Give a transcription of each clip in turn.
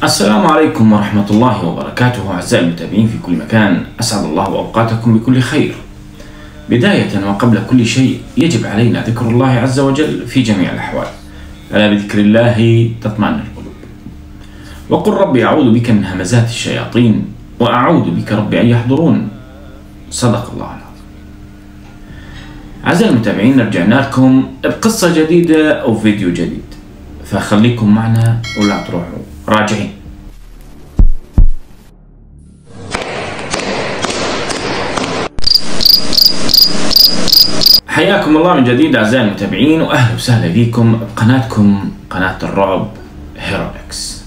السلام عليكم ورحمة الله وبركاته أعزائي المتابعين في كل مكان. أسعد الله أوقاتكم بكل خير. بداية وقبل كل شيء يجب علينا ذكر الله عز وجل في جميع الأحوال. ألا بذكر الله تطمئن القلوب. وقل ربي أعوذ بك من همزات الشياطين وأعوذ بك ربي أن يحضرون. صدق الله العظيم. أعزائي المتابعين رجعنا لكم بقصة جديدة أو فيديو جديد. فخليكم معنا ولا تروحوا. راجعين حياكم الله من جديد أعزائي المتابعين واهلا وسهلا بكم بقناتكم قناة الرعب هيرولكس.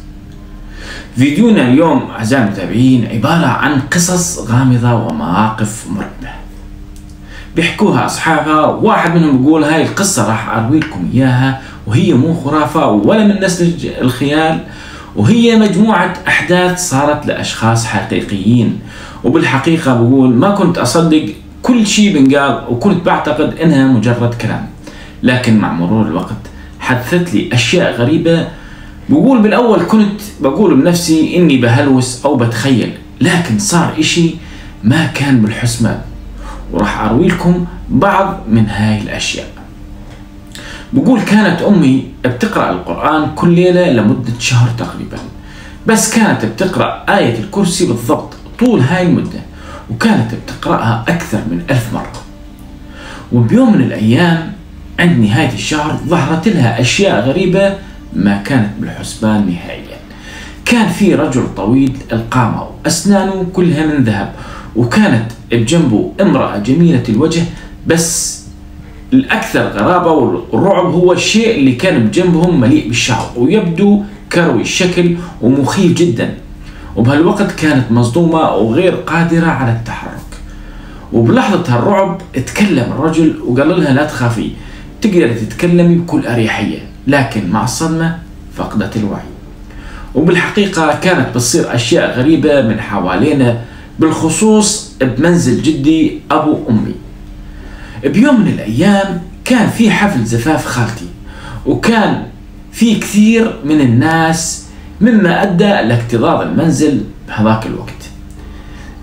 فيديونا اليوم أعزائي المتابعين عبارة عن قصص غامضة ومواقف مرعبة. بيحكوها أصحابها واحد منهم بيقول هاي القصة راح اروي لكم إياها وهي مو خرافة ولا من نسل الخيال وهي مجموعة أحداث صارت لأشخاص حقيقيين. وبالحقيقة بقول ما كنت أصدق كل شيء بنقال وكنت بعتقد إنها مجرد كلام. لكن مع مرور الوقت حدثت لي أشياء غريبة. بقول بالأول كنت بقول بنفسي إني بهلوس أو بتخيل لكن صار إشي ما كان بالحسبان. وراح أروي لكم بعض من هاي الأشياء. بقول كانت أمي بتقرأ القرآن كل ليلة لمدة شهر تقريبا. بس كانت بتقرأ آية الكرسي بالضبط طول هاي المدة وكانت بتقرأها أكثر من ألف مرة. وبيوم من الأيام عند نهاية الشهر ظهرت لها أشياء غريبة ما كانت بالحسبان نهائيا. كان في رجل طويل القامة وأسنانه كلها من ذهب وكانت بجنبه امرأة جميلة الوجه بس الأكثر غرابة والرعب هو الشيء اللي كان بجنبهم مليء بالشعر ويبدو كروي الشكل ومخيف جدا. وبهالوقت كانت مصدومة وغير قادرة على التحرك. وبلحظة هالرعب اتكلم الرجل وقال لها لا تخافي تقدري تتكلمي بكل أريحية لكن مع الصدمة فقدت الوعي. وبالحقيقة كانت بتصير أشياء غريبة من حوالينا بالخصوص بمنزل جدي أبو أمي. بيوم من الأيام كان في حفل زفاف خالتي وكان في كثير من الناس مما أدى لاكتظاظ المنزل بهذاك الوقت.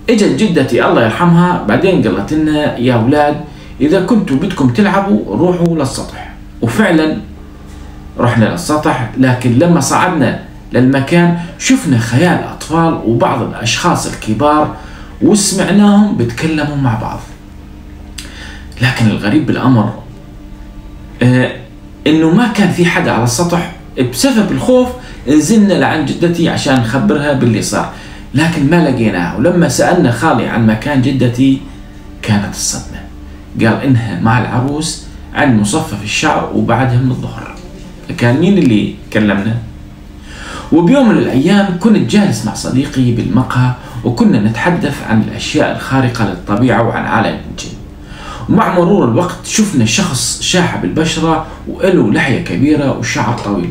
إجت جدتي الله يرحمها بعدين قالت لنا يا أولاد إذا كنتوا بدكم تلعبوا روحوا للسطح. وفعلا رحنا للسطح لكن لما صعدنا للمكان شفنا خيال أطفال وبعض الأشخاص الكبار وسمعناهم بيتكلموا مع بعض. لكن الغريب بالأمر آه إنه ما كان في حدا على السطح بسبب الخوف نزلنا لعند جدتي عشان نخبرها باللي صار. لكن ما لقيناها ولما سألنا خالي عن مكان جدتي كانت الصدمة. قال إنها مع العروس عند مصفف الشعر وبعدها من الظهر. كان مين اللي كلمنا؟ وبيوم من الأيام كنت جالس مع صديقي بالمقهى وكنا نتحدث عن الأشياء الخارقة للطبيعة وعن عالم الجن. ومع مرور الوقت شفنا شخص شاحب البشرة وله لحية كبيرة وشعر طويل.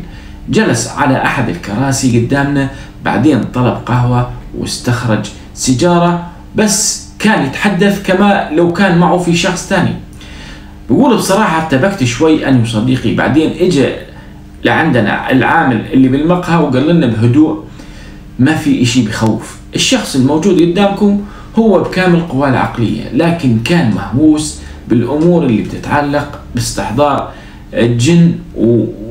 جلس على أحد الكراسي قدامنا بعدين طلب قهوة واستخرج سيجارة بس كان يتحدث كما لو كان معه في شخص ثاني بقول بصراحة ارتبكت شوي أنا وصديقي. بعدين إجا لعندنا العامل اللي بالمقهى وقال لنا بهدوء ما في إشي بخوف. الشخص الموجود قدامكم هو بكامل قواه العقلية لكن كان مهووس بالأمور اللي بتتعلق باستحضار الجن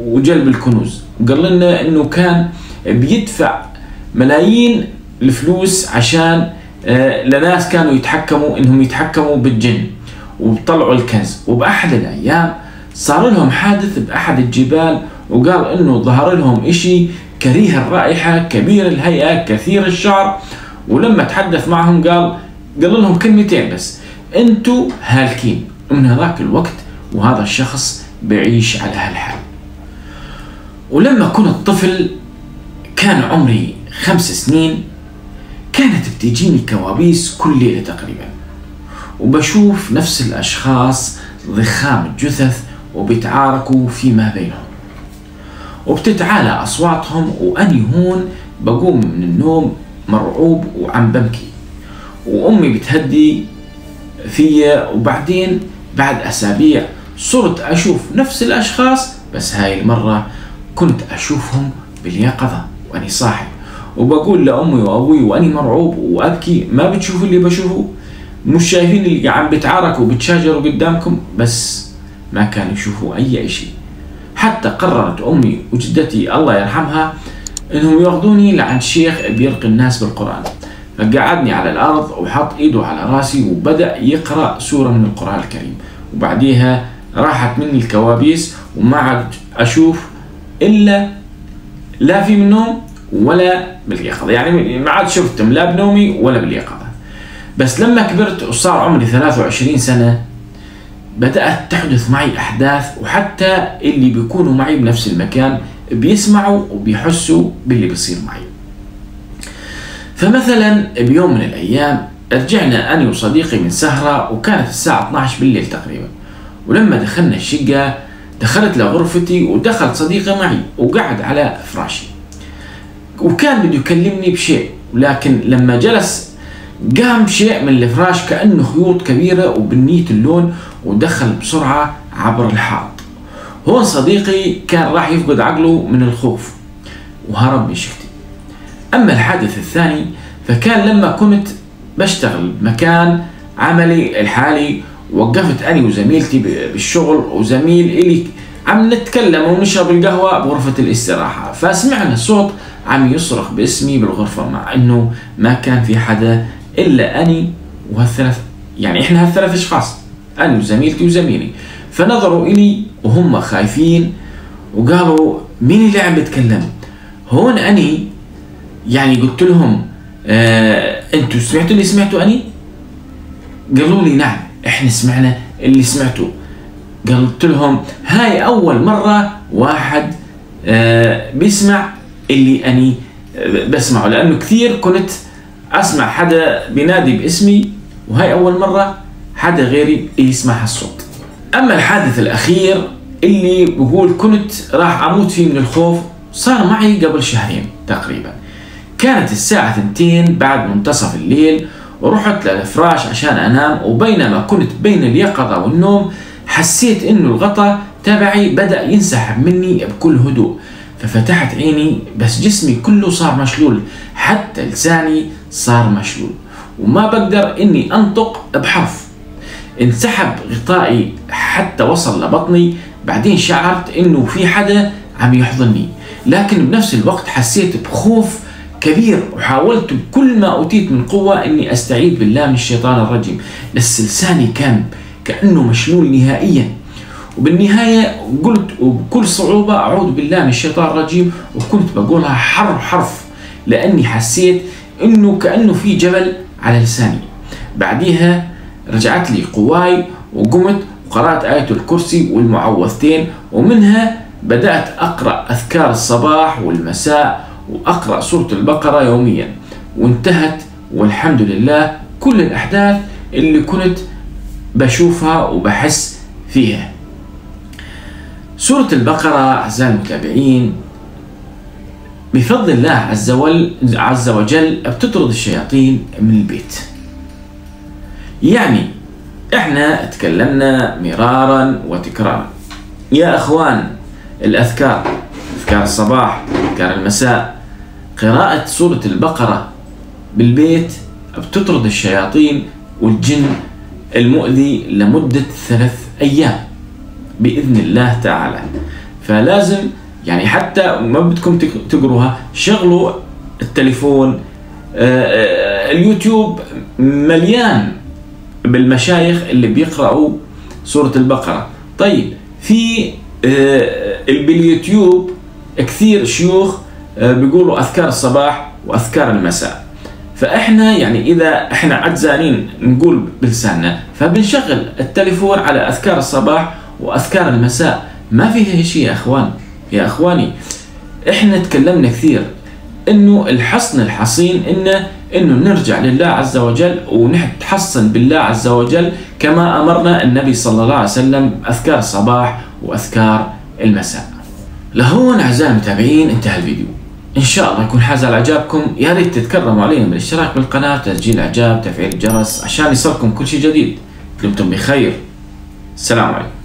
وجلب الكنوز. وقال لنا إنه كان بيدفع ملايين الفلوس عشان لناس كانوا يتحكموا إنهم يتحكموا بالجن وبطلعوا الكنز. وبأحد الأيام صار لهم حادث بأحد الجبال وقال إنه ظهر لهم إشي كريه الرائحة كبير الهيئة كثير الشعر. ولما تحدث معهم قال قال لهم كلمتين بس. أنتوا هالكين. ومن هذاك الوقت وهذا الشخص بعيش على هالحال. ولما كنت طفل كان عمري خمس سنين كانت بتجيني كوابيس كل ليلة تقريبا. وبشوف نفس الأشخاص ضخام الجثث وبيتعاركوا فيما بينهم. وبتتعالى أصواتهم وأني هون بقوم من النوم مرعوب وعم ببكي وأمي بتهدي فيا وبعدين بعد أسابيع صرت أشوف نفس الأشخاص بس هاي المرة كنت أشوفهم باليقظة وأني صاحي. وبقول لأمي وأبوي وأني مرعوب وأبكي ما بتشوفوا اللي بشوفه؟ مش شايفين اللي عم بتعاركوا وبتشاجروا قدامكم؟ بس ما كانوا يشوفوا أي شيء حتى قررت أمي وجدتي الله يرحمها إنهم ياخذوني لعند شيخ بيرقي الناس بالقرآن. فقعدني على الأرض وحط إيده على رأسي وبدأ يقرأ سورة من القرآن الكريم. وبعديها راحت مني الكوابيس وما عاد أشوف إلا لا في من نوم ولا باليقظة. يعني ما عاد شفتهم لا بنومي ولا باليقظة. بس لما كبرت وصار عمري 23 سنة بدأت تحدث معي أحداث وحتى اللي بيكونوا معي بنفس المكان بيسمعوا وبيحسوا باللي بيصير معي. فمثلا بيوم من الأيام رجعنا أنا وصديقي من سهرة وكانت الساعة 12 بالليل تقريبا. ولما دخلنا الشقة دخلت لغرفتي ودخل صديقي معي وقعد على فراشي وكان بده يكلمني بشيء لكن لما جلس قام شيء من الفراش كأنه خيوط كبيرة وبنية اللون ودخل بسرعة عبر الحائط. هون صديقي كان راح يفقد عقله من الخوف وهرب من شفتي أما الحادث الثاني فكان لما كنت بشتغل بمكان عملي الحالي وقفت أنا وزميلتي بالشغل وزميل إلي عم نتكلم ونشرب القهوة بغرفة الاستراحة. فسمعنا صوت عم يصرخ باسمي بالغرفة مع أنه ما كان في حدا إلا أني وهالثلاث يعني إحنا هالثلاث أشخاص أنا وزميلتي وزميلي. فنظروا إلي وهم خايفين وقالوا مين اللي عم بيتكلم؟ هون أني يعني قلت لهم آه أنتوا سمعتوا اللي سمعتوا أني؟ قالوا لي نعم إحنا سمعنا اللي سمعته قلت لهم هاي أول مرة واحد آه بيسمع اللي أني آه، بسمعه لأنه كثير كنت أسمع حدا بينادي باسمي وهاي أول مرة حدا غيري يسمع هالصوت. أما الحادث الأخير اللي بقول كنت راح أموت فيه من الخوف صار معي قبل شهرين تقريبا. كانت الساعة ثنتين بعد منتصف الليل ورحت للفراش عشان أنام وبينما كنت بين اليقظة والنوم حسيت إنه الغطاء تبعي بدأ ينسحب مني بكل هدوء. ففتحت عيني بس جسمي كله صار مشلول حتى لساني صار مشلول وما بقدر إني أنطق بحرف. انسحب غطائي حتى وصل لبطني بعدين شعرت إنه في حدا عم يحضني. لكن بنفس الوقت حسيت بخوف كبير. وحاولت بكل ما أوتيت من قوة إني أستعيذ بالله من الشيطان الرجيم. بس لساني كان كأنه مشلول نهائيا. وبالنهاية قلت وبكل صعوبة أعوذ بالله من الشيطان الرجيم. وكنت بقولها حرف حرف لأني حسيت إنه كأنه في جبل على لساني. بعديها رجعت لي قواي وقمت وقرأت آية الكرسي والمعوذتين. ومنها بدأت أقرأ أذكار الصباح والمساء وأقرأ سورة البقرة يوميا. وانتهت والحمد لله كل الأحداث اللي كنت بشوفها وبحس فيها. سورة البقرة أعزائي المتابعين بفضل الله عز عز وجل بتطرد الشياطين من البيت. يعني إحنا تكلمنا مرارا وتكرارا. يا إخوان الأذكار أذكار الصباح أذكار المساء قراءة سورة البقرة بالبيت بتطرد الشياطين والجن المؤذي لمدة ثلاث أيام بإذن الله تعالى. فلازم يعني حتى ما بدكم تقروها شغلوا التليفون آه، آه، اليوتيوب مليان بالمشايخ اللي بيقرأوا سورة البقرة. طيب في آه، باليوتيوب كثير شيوخ بيقولوا أذكار الصباح وأذكار المساء فإحنا يعني إذا إحنا عجزانين نقول بلساننا فبنشغل التليفون على أذكار الصباح وأذكار المساء ما فيها شيء يا أخوان يا أخواني إحنا تكلمنا كثير إنه الحصن الحصين إنه إنه نرجع لله عز وجل ونتحصن بالله عز وجل كما أمرنا النبي صلى الله عليه وسلم أذكار الصباح وأذكار المساء. لهون اعزائي المتابعين انتهى الفيديو. إن شاء الله يكون حاز على إعجابكم يا ريت تتكرموا علينا بالاشتراك بالقناة تسجيل إعجاب تفعيل الجرس عشان يصلكم كل شيء جديد. دمتم بخير. السلام عليكم.